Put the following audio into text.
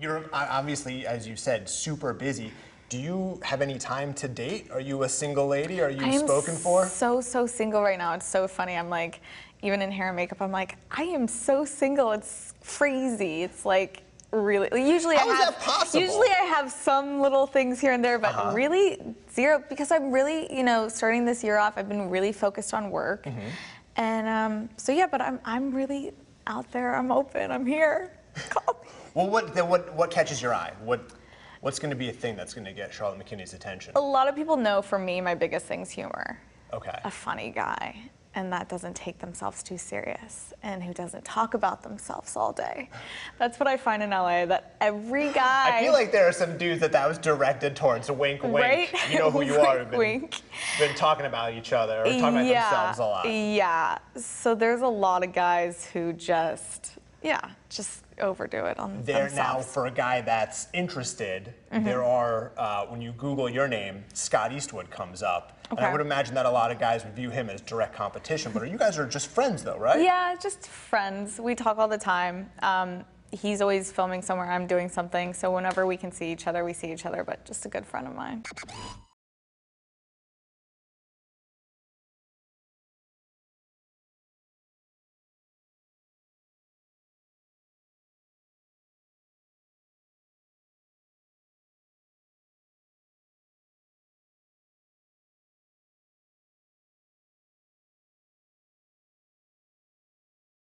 You're obviously, as you said, super busy. Do you have any time to date? Are you a single lady? Are you I am spoken for? So so single right now. It's so funny. I'm like, even in hair and makeup, I'm like, I am so single. It's crazy. It's like really. Usually How I is have. that possible? Usually I have some little things here and there, but Uh-huh. really zero because I'm really, you know, starting this year off. I've been really focused on work, Mm-hmm. and um, so yeah. But I'm I'm really out there. I'm open. I'm here. Call me. Well, what then what what catches your eye? What what's going to be a thing that's going to get Charlotte McKinney's attention? A lot of people know for me, my biggest thing's humor. Okay. a funny guy and that doesn't take themselves too serious and who doesn't talk about themselves all day. That's what I find in LA that every guy I feel like there are some dudes that that was directed towards. Wink, wink. Right? You know who you are. who've Been, Wink, been talking about each other or talking about themselves a lot. Yeah. So there's a lot of guys who just yeah, just overdo it on There now, for a guy that's interested, there are, uh, when you Google your name, Scott Eastwood comes up. And I would imagine that a lot of guys would view him as direct competition. But you guys are just friends, though, right? Yeah, just friends. We talk all the time. Um, he's always filming somewhere. I'm doing something. So whenever we can see each other, we see each other. But just a good friend of mine.